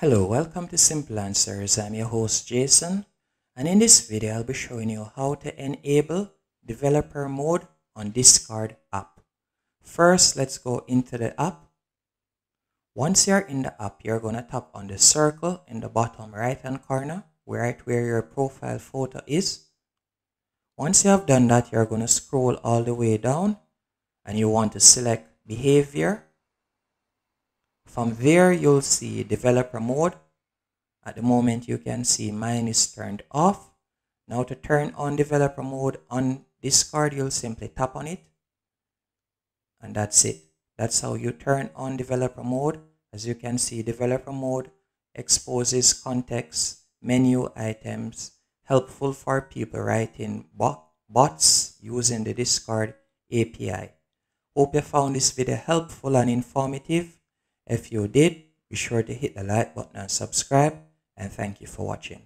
Hello, welcome to Simple Answers. I'm your host Jason and in this video I'll be showing you how to enable developer mode on Discord app. First, let's go into the app. Once you're in the app, you're going to tap on the circle in the bottom right hand corner, right where your profile photo is. Once you have done that, you're going to scroll all the way down and you want to select behavior from there, you'll see developer mode. At the moment, you can see mine is turned off. Now to turn on developer mode on Discord, you'll simply tap on it. And that's it. That's how you turn on developer mode. As you can see, developer mode exposes context, menu items, helpful for people writing bots using the Discord API. Hope you found this video helpful and informative. If you did, be sure to hit the like button and subscribe and thank you for watching.